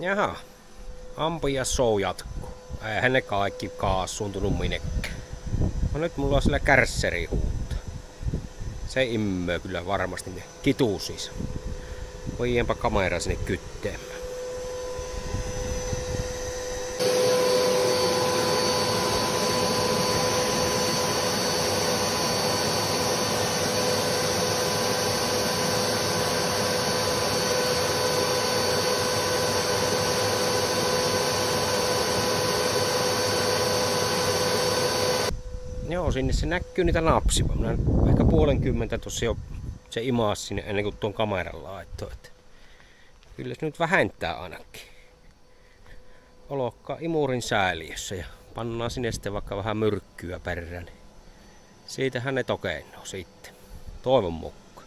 Jaha. Ampuja show jatkuu. Eihän ne kaikki kaassuuntunut minnekään. No nyt mulla on sillä kärsseri huutta. Se immöö kyllä varmasti ne kituu siis. Voienpa kamera sinne kytteemään. Joo, sinne se näkyy niitä napsia. Minä ehkä puolenkymmentä tuossa jo se imaas sinne ennen kuin tuon kameran laittoi. Että kyllä se nyt vähentää ainakin. Olokka imurin sääliössä ja pannaan sinne sitten vaikka vähän myrkkyä perään. Niin siitähän ne tokeinoo sitten. Toivon mukaan.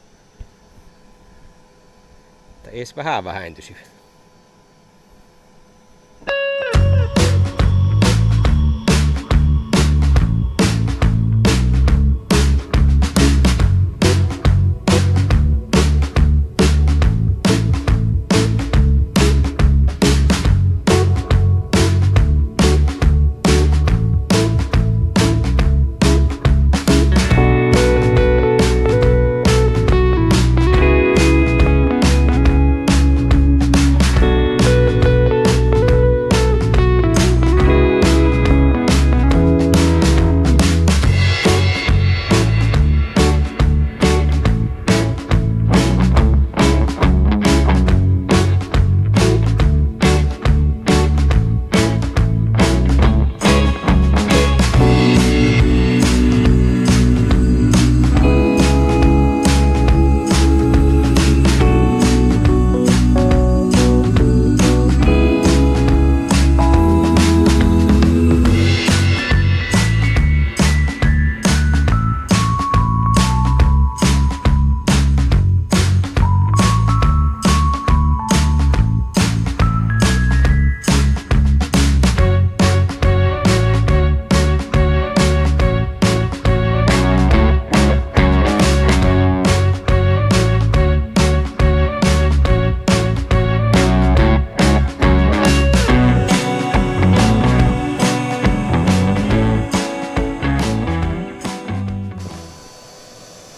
Että edes vähän vähentyisi.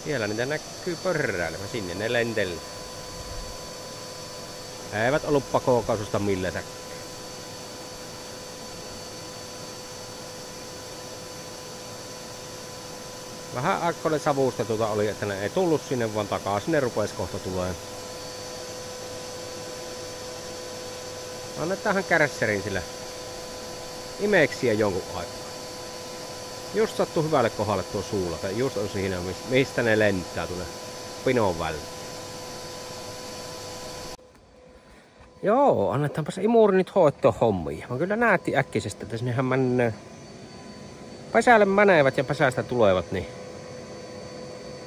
Siellä niitä näkyy pörräilemään sinne ne lenteli. Eivät ollut pakokaususta millään Vähän akkoille savustetuta oli, että ne ei tullut sinne, vaan takaisin ne rupes kohta tulee. Annetaan kärsserin sillä imeksiä jonkun aikaa. Just sattuu hyvälle kohdalle tuo suulla, tai just on siinä, mistä ne lentää tuonne pinon väliin. Joo, annetaanpa se imuri nyt hoittaa hommia. Mä kyllä näytti äkkisestä, että sinnehän menee pesälle menevät ja pesästä tulevat, niin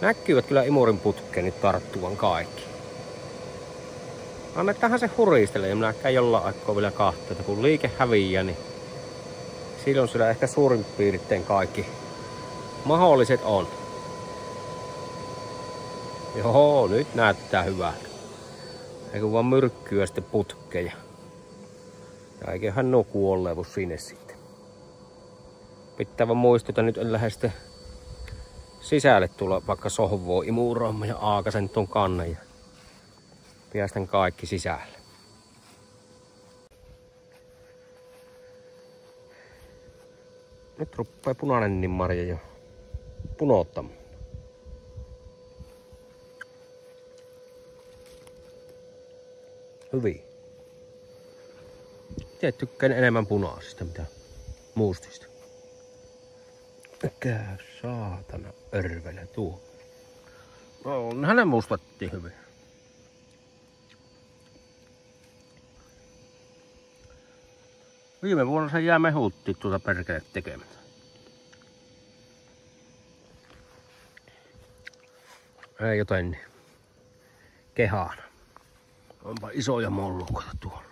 näkyvät kyllä imurin putkeen nyt tarttuvan kaikki. Annetaanhan se huristele ja minä käyn jollain aikaa vielä kahta, että kun liike häviää, niin silloin sillä ehkä suurin piirtein kaikki mahdolliset on. Joo, nyt näyttää hyvältä. Eikö vaan myrkkyä sitten putkeja. Ja eiköhän nuo kuolleevu sinne sitten. Pitää vaan muistuttaa, nyt en lähde sitten sisälle tulla vaikka sohvoa imuroimaan ja aakasen tuon kannan ja päästän kaikki sisälle. Nyt ruppaa punainen niin marja jo punottamaan. Hyvin. Itse tykkään enemmän punaisista mitä muustista. Mikä saatana örvele tuo. No, on hänen mustatti hyvin. Viime vuonna se jää mehutti tuota perkele tekemättä. Ei joten kehaan. Onpa isoja mollukoita tuolla.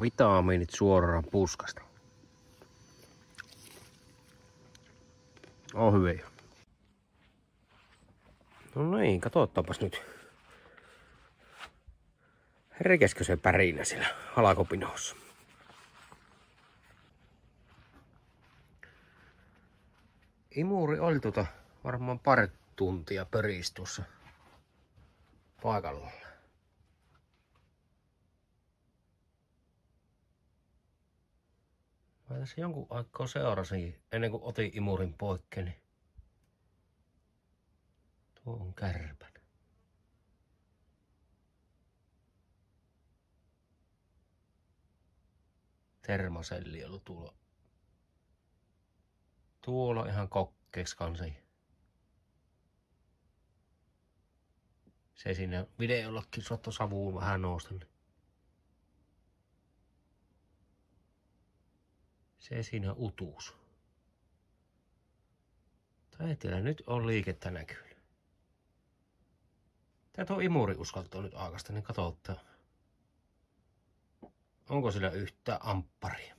Vitamiinit suoraan puskasta. On hyviä. No niin, katsotaanpas nyt. Rekeskö se pärinä siellä halakopinossa? Imuri oli tota varmaan pari tuntia pöristussa paikalla. Mä tässä jonkun aikaa seurasin ennen kuin otin imurin poikkeen. Niin tuo on kärpä. Termoselli ollut tuolla. Tuolla ihan kokkeeksi kanssa. Se siinä videollakin sotto savuun vähän nousta. Niin se siinä utuus. Tai tiedä, nyt on liikettä näkyy. Tää tuo imuri uskaltaa nyt aakasta, niin katsotaan. Onko sillä yhtä ampparia?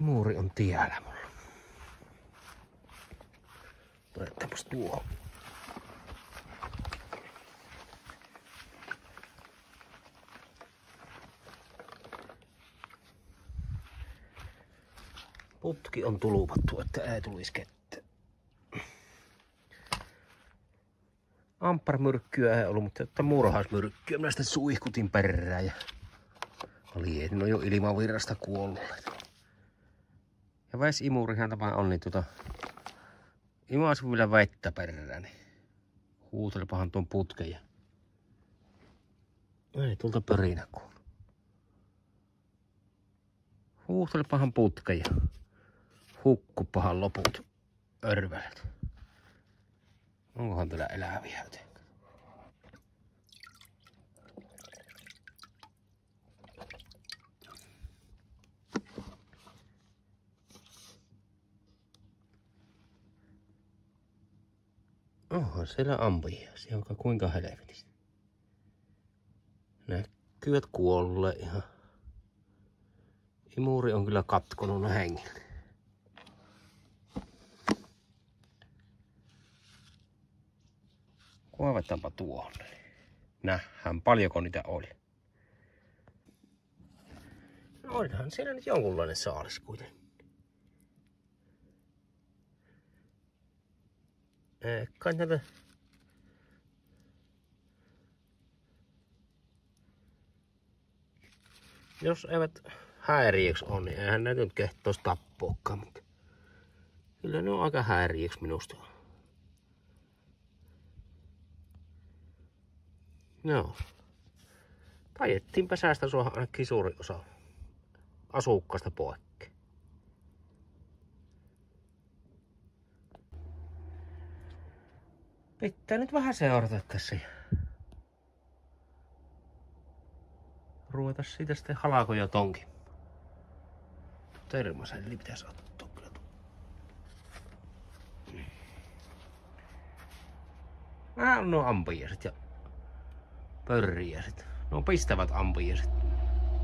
Imuri on tiellä mulla. Laitetaanpas tuo. Putki on tulupattu, että ei tulisi kettä. Ampparmyrkkyä ei ollut, mutta että murhaismyrkkyä. Minä sitten suihkutin perään ja oli no jo ilmavirrasta kuollut. Ja väis imurihan tämä on, niin tota, imasin vielä vettä perään, niin huutelipahan tuon putken ja ei tulta pörinä kuulu. Huutelipahan putken ja hukkupahan loput örvelet. Onkohan täällä eläviä jotenkin? Onhan siellä ampujia. Se on kuinka helvetistä. Näkyvät kuolle ihan. Imuri on kyllä katkonut hengillä. Kuovetaanpa tuonne. Nähdään paljonko niitä oli. No onhan siellä nyt jonkunlainen saalis kuitenkin. Kai näitä jos eivät häiriöksi on, niin eihän näitä nyt kehtoisi tappoakaan, mutta kyllä ne on aika häiriöksi minusta. Joo. Tajettiinpä säästä sua ainakin suuri osa asukkaasta poikki. Pitää nyt vähän seurata tässä. Ruveta siitä sitten halakoja tonkin. Termoselli pitäisi ottaa kyllä. Vähän on nuo ampiaiset ja pörriäiset. No pistävät ampiaiset.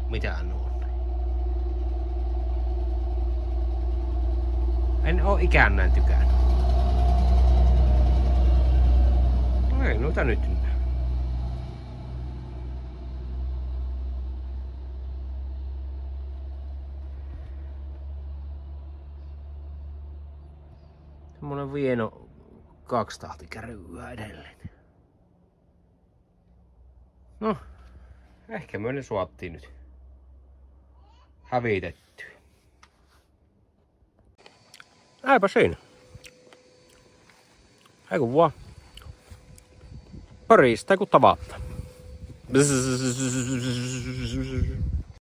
Mitä nuo on? En oo ikään näin tykännyt. No ei noita nyt Semmonen vieno kaksi tahtikäryä edelleen. No, ehkä me ne suottiin nyt hävitetty. Äipä siinä. Eiku vaan. Pöristä kun tavatta.